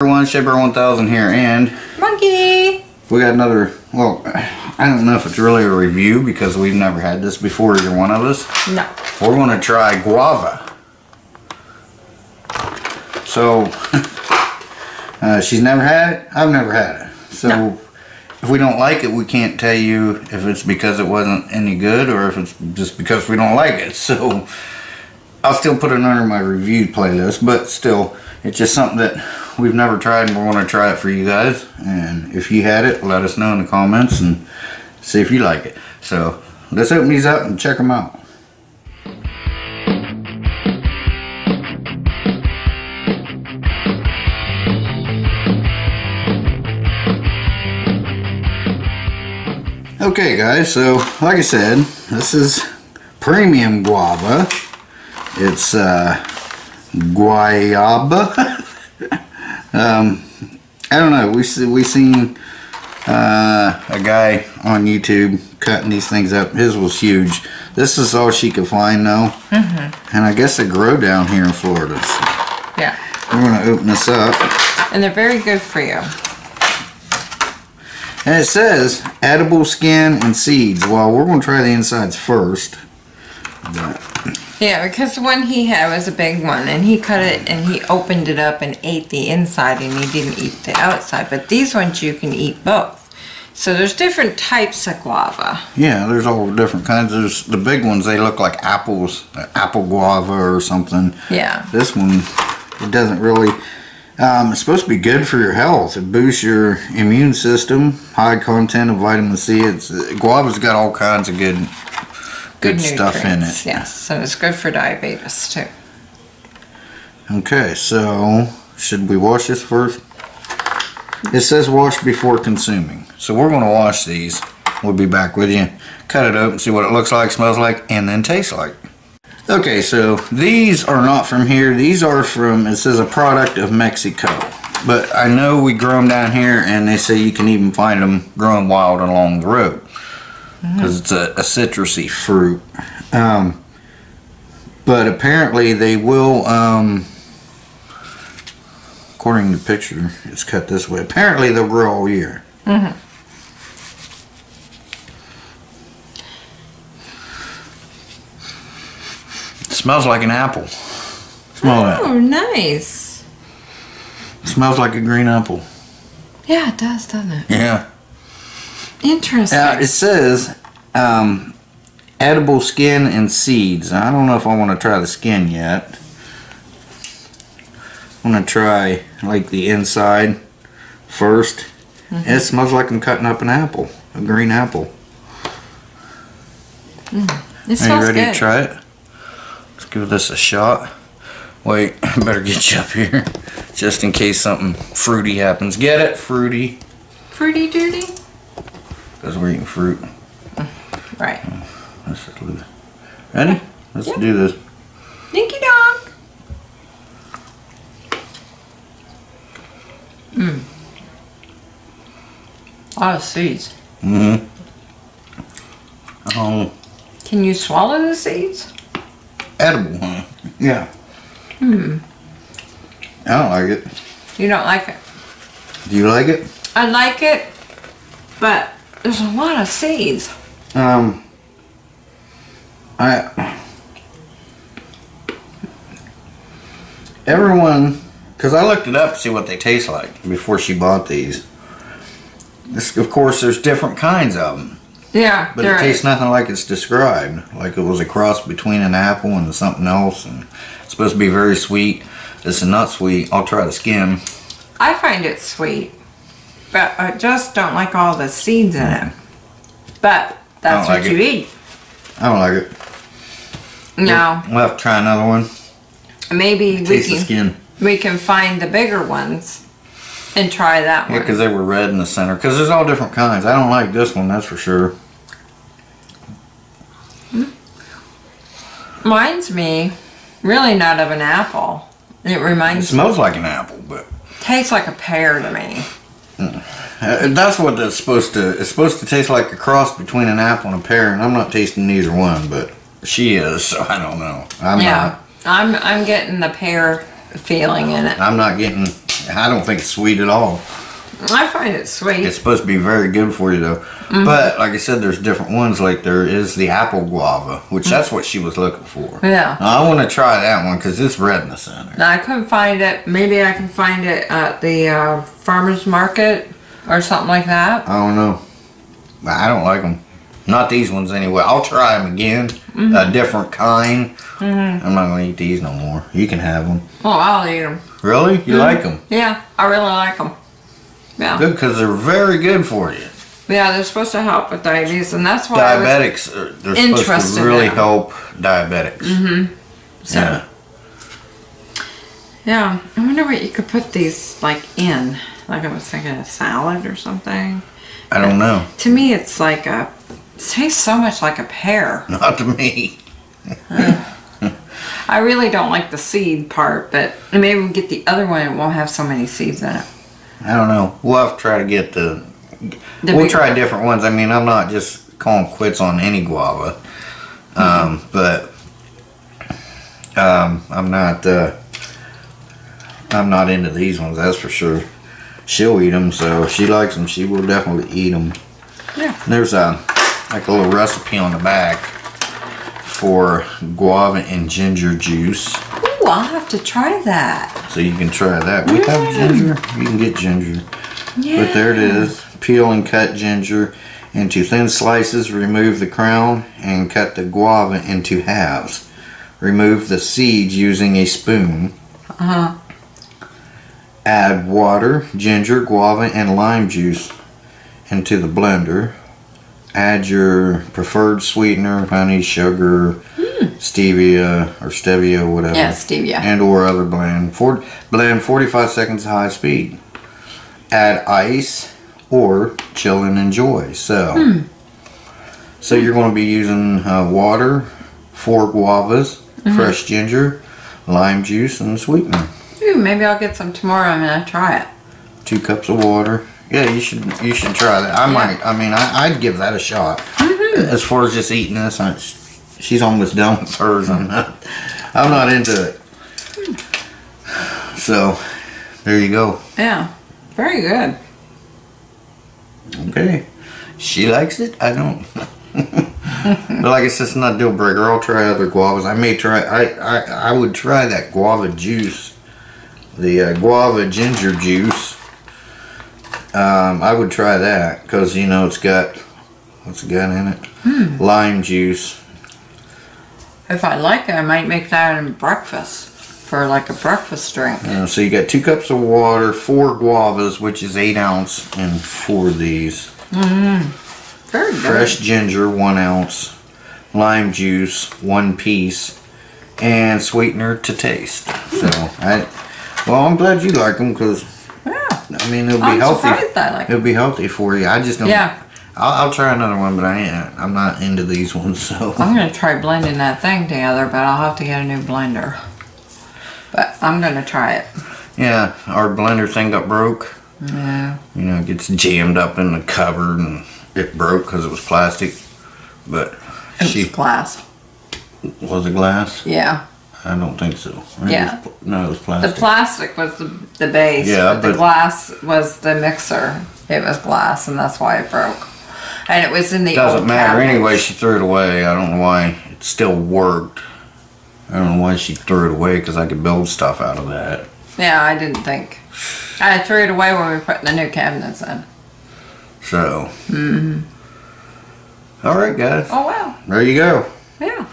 Everyone, Shabear 1000 here, and Monkey! we got another, well, I don't know if it's really a review because we've never had this before, either one of us. No. We're going to try guava. So, uh, she's never had it, I've never had it. So, No. if we don't like it, we can't tell you if it's because it wasn't any good or if it's just because we don't like it. So, I'll still put it under my review playlist, but still, it's just something that we've never tried and we want to try it for you guys. And if you had it, let us know in the comments and see if you like it. So, let's open these up and check them out. Okay guys, so like I said, this is premium guava. It's uh, guayaba. um, I don't know. We see, we seen uh, a guy on YouTube cutting these things up. His was huge. This is all she could find though, Mhm. and I guess they grow down here in Florida. So Yeah. we're gonna open this up. And they're very good for you. And it says edible skin and seeds. Well, we're going to try the insides first. But, Yeah, because the one he had was a big one, and he cut it and he opened it up and ate the inside, and he didn't eat the outside. But these ones you can eat both. So there's different types of guava. yeah, there's all different kinds. There's the big ones. They look like apples, apple guava or something. Yeah. This one, it doesn't really. Um, it's supposed to be good for your health. It boosts your immune system. High content of vitamin C. It's guava's got all kinds of good, good, stuff in it. Yes, so it's good for diabetes too. Okay, so should we wash this first? It says wash before consuming. So we're going to wash these. We'll be back with you. Cut it open, see what it looks like, smells like, and then tastes like. Okay, so these are not from here. These are from, it says a product of Mexico. But I know we grow them down here, and they say you can even find them growing wild along the road. Because it's a, a citrusy fruit. Um, but apparently they will, um, according to the picture, it's cut this way. Apparently they'll grow all year. Mhm. smells like an apple. Smell that. Oh, nice. smells like a green apple. Yeah, it does, doesn't it? Yeah. Interesting. Now it says um, edible skin and seeds. I don't know if I want to try the skin yet. I'm gonna try like the inside 1st mm-hmm. It smells like I'm cutting up an apple, a green apple. Mm. it Are you ready good. to try it? Let's give this a shot. Wait, I better get you up here just in case something fruity happens. Get it? Fruity. Fruity duty? Because we're eating fruit. Right. Let's just leave it. Ready? Let's Yep. do this. Dinky dog. Mmm. A lot of seeds. Mm-hmm. Um, Can you swallow the seeds? edible, huh? Yeah. Hmm. I don't like it. You don't like it. Do you like it? I like it, but there's a lot of seeds. Um, I everyone because I looked it up to see what they taste like before she bought these. This, of course, there's different kinds of them, Yeah, but it tastes is. nothing like it's described. Like it was a cross between an apple and something else, and it's supposed to be very sweet. It's not sweet. I'll try the skin. I find it sweet, but I just don't like all the seeds in it. But that's don't what like you it. eat. I don't like it. No, We'll have to try another one. maybe we can skin. we can find the bigger ones and try that Yeah, one. because they were red in the center. Because there's all different kinds. I don't like this one, that's for sure. Hmm. Reminds me, really not of an apple. It It reminds smells like an apple, but tastes like a pear to me. Uh, that's what it's supposed to. It's supposed to taste like a cross between an apple and a pear, and I'm not tasting either one, but she is, so I don't know. I'm yeah, I'm I'm getting the pear feeling in it. I'm not getting I don't think it's sweet at all. I find it sweet. It's supposed to be very good for you though. Mm-hmm. But like I said, there's different ones. Like there is the apple guava, which that's what she was looking for. Mm-hmm. Yeah. Now, I want to try that one because it's red in the center. Now, I couldn't find it. Maybe I can find it at the uh, farmer's market or something like that. I don't know. I don't like them. Not these ones anyway. I'll try them again. Mm-hmm. A different kind. I'm not gonna eat these no more. You can have them. Oh, I'll eat them. Really? You Mm-hmm. like them? Yeah, I really like them. Yeah. Good, because they're very good for you. Yeah, they're supposed to help with diabetes, and that's why Diabetics, are, they're supposed to really help diabetics. Mm-hmm. So- Yeah. Yeah, I wonder what you could put these like in. Like I was thinking a salad or something. I don't know. To me, it's like a. It tastes so much like a pear. Not to me. I really don't like the seed part, but maybe we'll get the other one. It won't have so many seeds in it. I don't know. We'll have to try to get the. The we'll try different ones. I mean, I'm not just calling quits on any guava, um, but um, I'm not. Uh, I'm not into these ones. That's for sure. She'll eat them, so if she likes them, she will definitely eat them. Yeah. There's a like a little recipe on the back for guava and ginger juice, I'll have to try that. so you can try that. We have ginger. You can get ginger. Yeah. But there it is. Peel and cut ginger into thin slices. Remove the crown and cut the guava into halves. Remove the seeds using a spoon. Uh huh. Add water, ginger, guava, and lime juice into the blender. Add your preferred sweetener, honey, sugar, stevia, or stevia, whatever Yeah, stevia. and or other blend. For, blend 45 seconds high speed. Add ice or chill and enjoy. So, hmm. so you're going to be using uh, water, four guavas, mm-hmm. fresh ginger, lime juice, and sweetener. Ooh, maybe I'll get some tomorrow and I try it. Two cups of water. Yeah, you should you should try that. I might. I mean, I, I'd give that a shot. Mm-hmm. As far as just eating this, I, she's almost done with hers. I'm not. I'm not into it. So, there you go. Yeah, very good. Okay. She likes it. I don't. but like I said, it's not a deal breaker. I'll try other guavas. I may try. I I, I would try that guava juice, the uh, guava ginger juice. Um, I would try that because you know it's got what's it got in it? Hmm. Lime juice. If I like it, I might make that in breakfast for like a breakfast drink. Uh, so you got two cups of water, four guavas, which is eight ounce, and four of these. Mmm. Very good. fresh ginger one ounce lime juice one piece and sweetener to taste so i well i'm glad you like them because Yeah. i mean it'll be I'm healthy like it. it'll be healthy for you i just don't Yeah. I'll, I'll try another one but i ain't i'm not into these ones so I'm gonna try blending that thing together, but I'll have to get a new blender. But I'm gonna try it. yeah our blender thing got broke Yeah. you know it gets jammed up in the cupboard and it broke because it was plastic but she It's glass. was it glass Yeah. i don't think so I think Yeah. was no it was plastic. The plastic was the, the base, Yeah, but the glass was the mixer. It was glass, and that's why it broke. And it was in the Doesn't matter cabinet. anyway. She threw it away. I don't know why it still worked. I don't know why she threw it away because I could build stuff out of that. Yeah, I didn't think. I threw it away when we put the new cabinets in. So. Hmm. All right, guys. Oh wow. There you go. Yeah.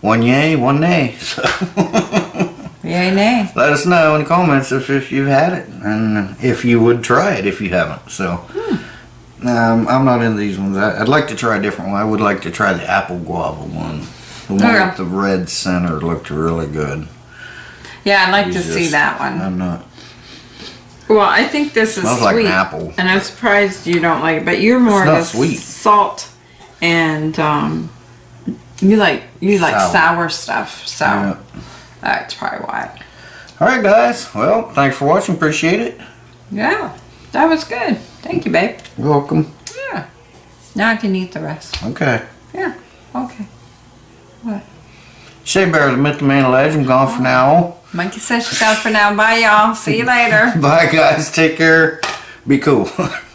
One yay, one nay. So Yay, nay. let us know in the comments if, if you've had it and if you would try it if you haven't. So. Um, I'm not into these ones. I, I'd like to try a different one. I would like to try the apple guava one. The one Okay. with the red center looked really good. Yeah, I'd like to It's see that one. I'm not. Well, I think this is sweet. like an apple. And I'm surprised you don't like it, but you're more of a sweet. salt and um you like you like Sour. sour, stuff. So Yeah. that's probably why. All right, guys. Well, thanks for watching. Appreciate it. Yeah. That was good. Thank you, babe. You're welcome. Yeah. Now I can eat the rest. Okay. Yeah. Okay. What? Shea Bear, the myth, the man, legend, gone for now. Monkey says she's out for now. Bye, y'all. See you later. Bye, guys. Take care. Be cool.